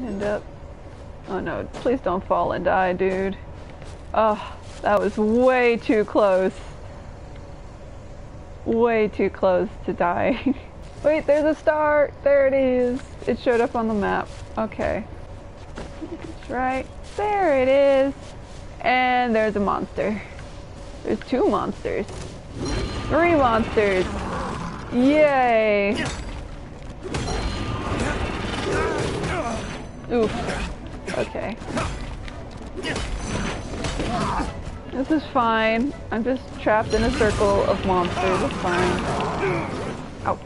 End up. Oh no, please don't fall and die, dude. Oh, that was way too close. Way too close to die. Wait, there's a star! There it is! It showed up on the map. Okay. It's right there it is. And there's a monster. There's two monsters. Three monsters! Yay! Oof. Okay. This is fine. I'm just trapped in a circle of monsters. It's fine. Ouch.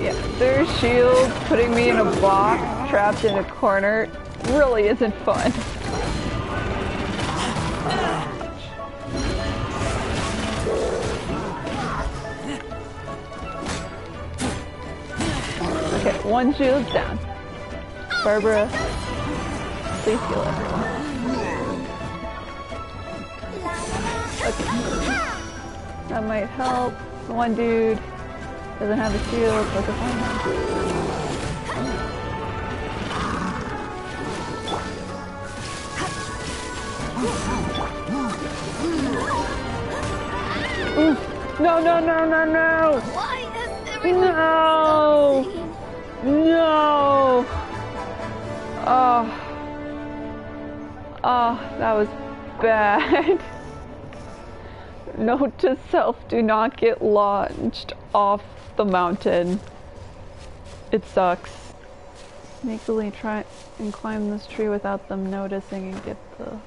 Yeah, their shield putting me in a box, trapped in a corner, really isn't fun. One shield's down. Barbara, please heal everyone. Okay. That might help. One dude doesn't have a shield, I can find him. Ooh. No, no, no, no, no! Why is everyone No! No! Oh. Oh, that was bad. Note to self, do not get launched off the mountain. It sucks. Sneakily try and climb this tree without them noticing and get the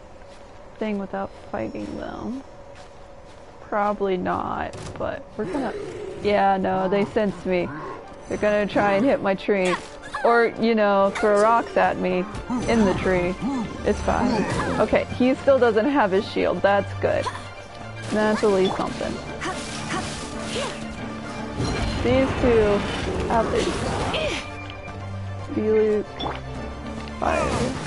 thing without fighting them. Probably not, but we're gonna... Yeah, no, they sense me. They're gonna try and hit my tree. Or, you know, throw rocks at me in the tree. It's fine. Okay, he still doesn't have his shield. That's good. That's at least something. These two have their Luke. Fire.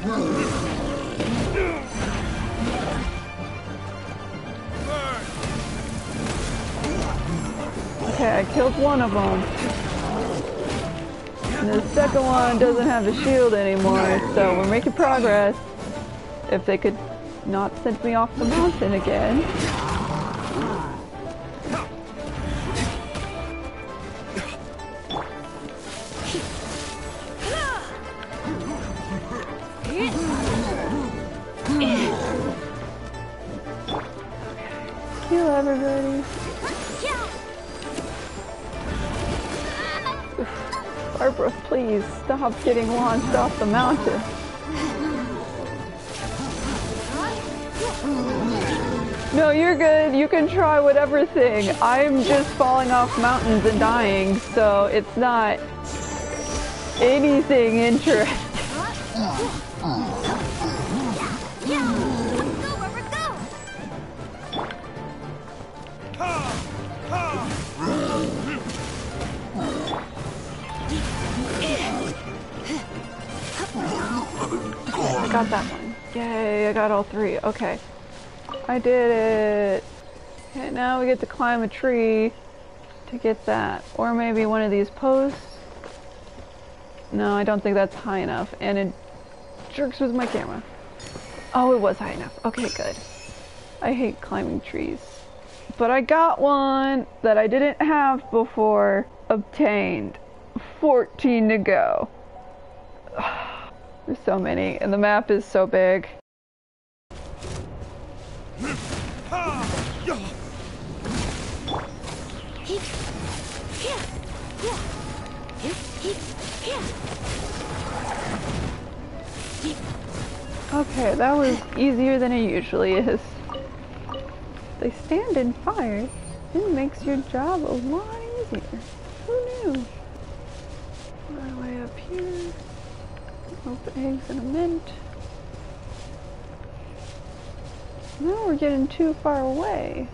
Okay, I killed one of them. And the second one doesn't have a shield anymore, so we're making progress. If they could not send me off the mountain again. Everybody. Barbara, please stop getting launched off the mountain. No, you're good. You can try whatever thing. I'm just falling off mountains and dying, so it's not anything interesting. Got that one. Yay, I got all three. Okay. I did it. Okay, now we get to climb a tree to get that. Or maybe one of these posts. No, I don't think that's high enough. And it jerks with my camera. Oh, it was high enough. Okay, good. I hate climbing trees. But I got one that I didn't have before obtained. 14 to go. There's so many, and the map is so big. Okay, that was easier than it usually is. They stand in fire. It makes your job a lot easier. Who knew? My way up here. Open eggs and a mint. Now we're getting too far away.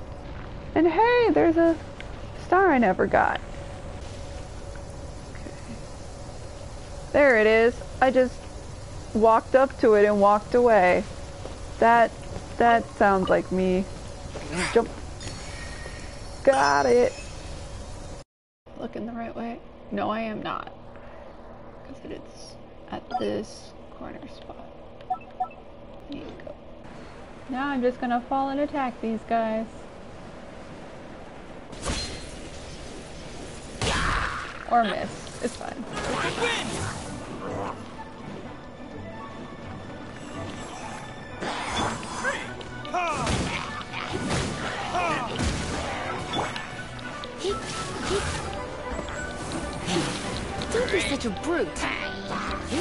And hey, there's a star I never got. There it is. I just walked up to it and walked away. That that sounds like me. Jump. Got it. Looking the right way? No, I am not. Because it's at this corner spot. I need to go. Now I'm just gonna fall and attack these guys. Or miss. It's fine. Don't be such a brute. I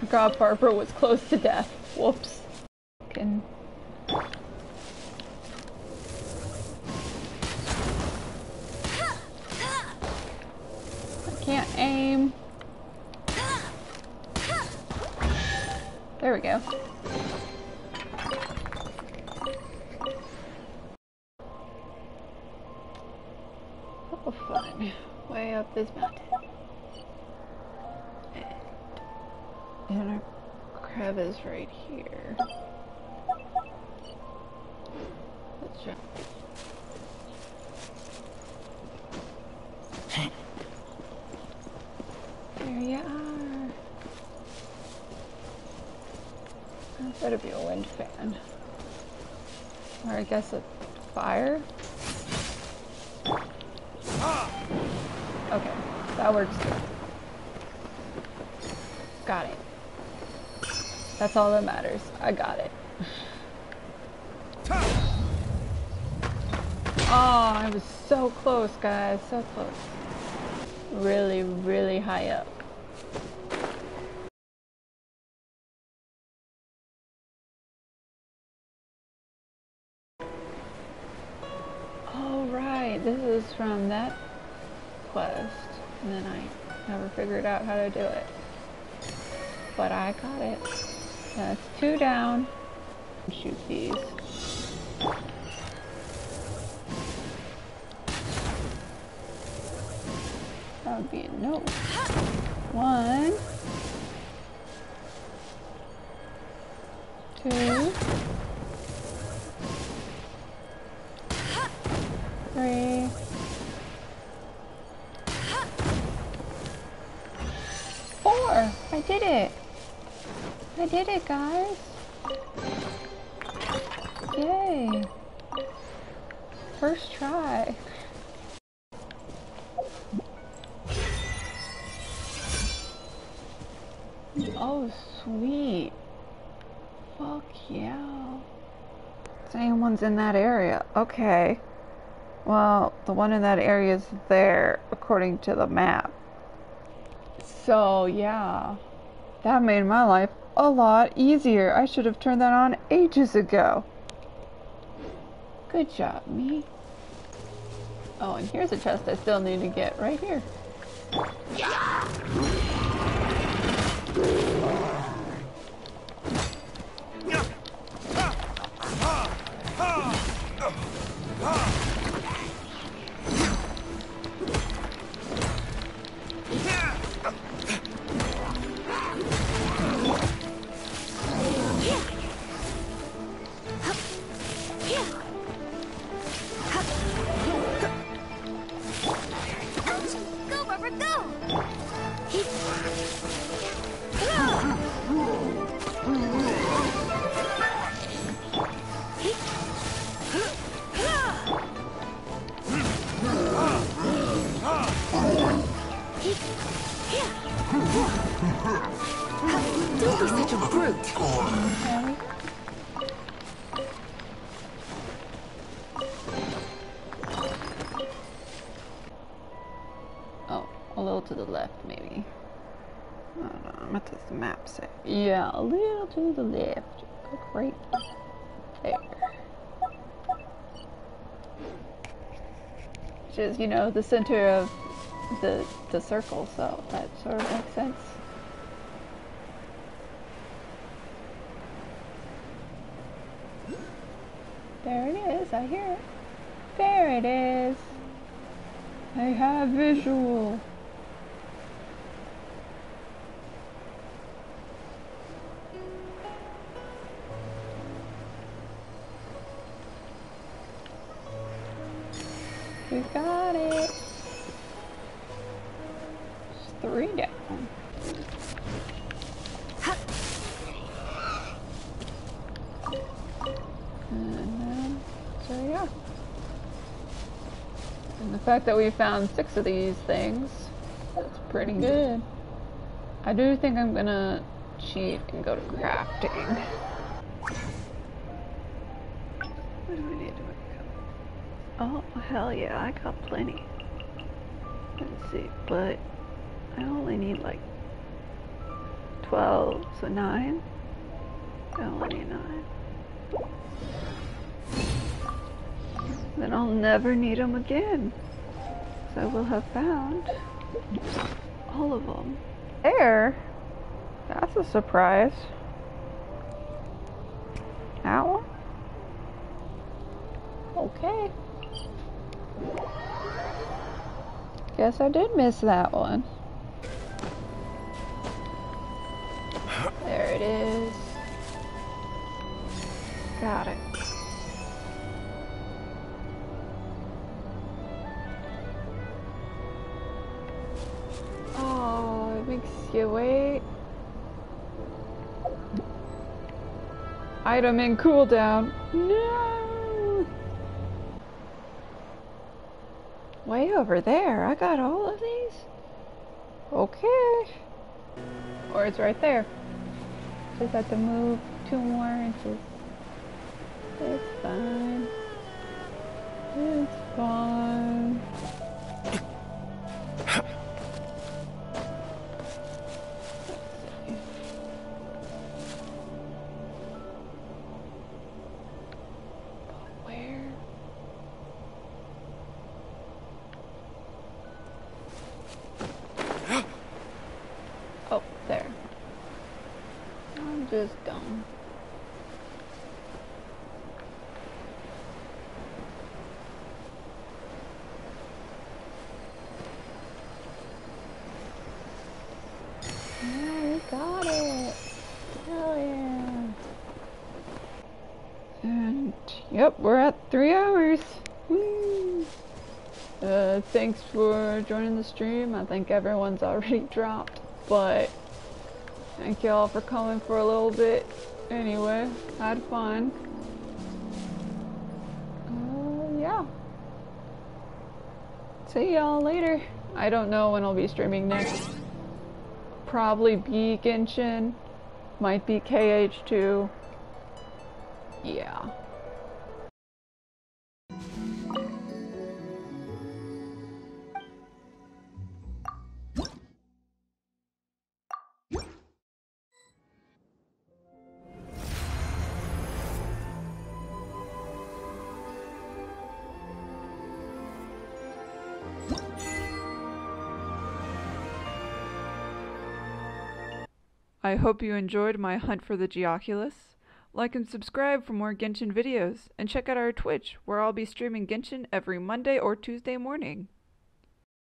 forgot Barbara was close to death. Whoops. I can't aim. There we go. Fan. Or I guess a fire? Okay, that works. Got it. That's all that matters. I got it. Oh, I was so close, guys. So close. Really, really high up. From that quest. And then I never figured out how to do it. But I got it. That's two down. Shoot these. That would be a no. One. Two. Three. Did it! I did it, guys! Yay! First try. Oh, sweet. Fuck yeah. Same one's in that area. Okay. Well, the one in that area is there, according to the map. So, yeah. That made my life a lot easier. I should have turned that on ages ago. Good job, me. Oh, and here's a chest I still need to get right here. Ouch! Barbara, go! Don't be such a brute. To the left, maybe. I don't know. What does the map say? Yeah, a little to the left. Look right there. Which is, you know, the center of the the circle, so that sort of makes sense. There it is. I hear it. There it is. I have visual. Got it. It's three down. And then, so yeah. And the fact that we found six of these things, that's pretty good. I do think I'm gonna cheat and go to crafting. What do we need to up? Oh, hell yeah, I got plenty. Let's see, but I only need like 12, so 9. I only need 9. Then I'll never need them again. So I will have found all of them. There! That's a surprise. That one? Okay. Guess I did miss that one. There it is. Got it. Oh, it makes you wait. Item in cooldown. No! Way over there. I got all of these? Okay. Or it's right there. Just have to move two more inches. It's fine. It's fine. Yep, we're at three hours. Uh, thanks for joining the stream. I think everyone's already dropped, but thank y'all for coming for a little bit. Anyway, had fun. Uh, yeah. See y'all later. I don't know when I'll be streaming next. Probably be Genshin. Might be KH2. Yeah. I hope you enjoyed my hunt for the Geoculus. Like and subscribe for more Genshin videos, and check out our Twitch, where I'll be streaming Genshin every Monday or Tuesday morning.